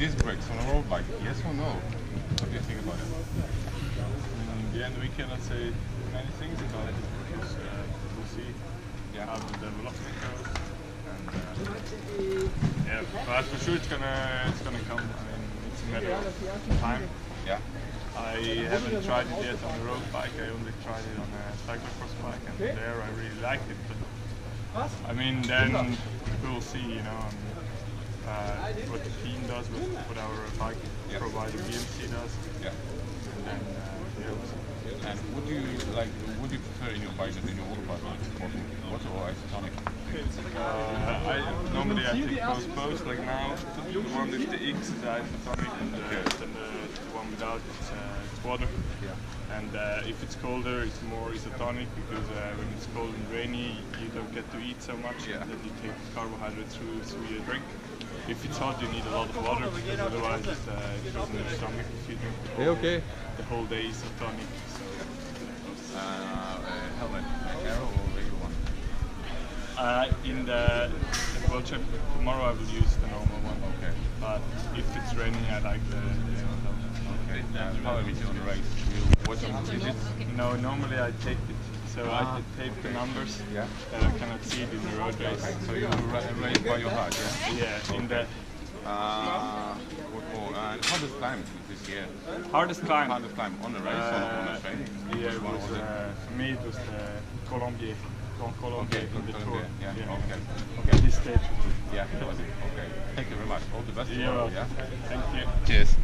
disc brakes on a road bike? Yes or no? What do you think about it? In the end, we cannot say many things about it because uh, we'll see Yeah. how the development goes. And, uh, yeah, but for sure it's gonna it's gonna come. I mean, it's a matter of time. Yeah. I haven't tried it yet on a road bike. I only tried it on a cyclocross bike, and there I really liked it. But I mean, then we'll see. You know, um, uh, what the team does, what, what our bike Yeah. provider BMC does, Yeah. and then uh, yeah. And would you like? Would you prefer in your bike than in your auto bike water, water or isotonic? Uh, I normally I take both both like now the one with the X is isotonic and uh, Okay. then the, one without it's, uh, water. Yeah. And uh, if it's colder, it's more isotonic because uh, when it's cold and rainy, you don't get to eat so much. Yeah. And then you take carbohydrates through through your drink. If it's hot, you need a lot of water because otherwise it, uh, it goes in your stomach if you drink the whole, okay. the whole day isotonic. So, Uh, uh, helmet, aero or regular one? uh, in the, the World Cup tomorrow, I will use the normal one. Okay. But if it's raining, I like the, the helmet. Okay. And how is it on the race? You watch digits? No, normally I tape it. So I Ah. tape the numbers Yeah. that I cannot see it in the road race. So you ra- race by your heart, yeah? Yeah, in the Uh, what more? And how does climb this year? hardest climb. Hardest climb on the race or on Uh, the training? yeah, it one was, was it? uh, for me it was the Colombier, Grand Colombier Okay, in the tour. Colombier, yeah, okay. Okay. This stage. Yeah, that was it. Okay. Thank you very much. All the best You're tomorrow, yeah? Thank you. Cheers.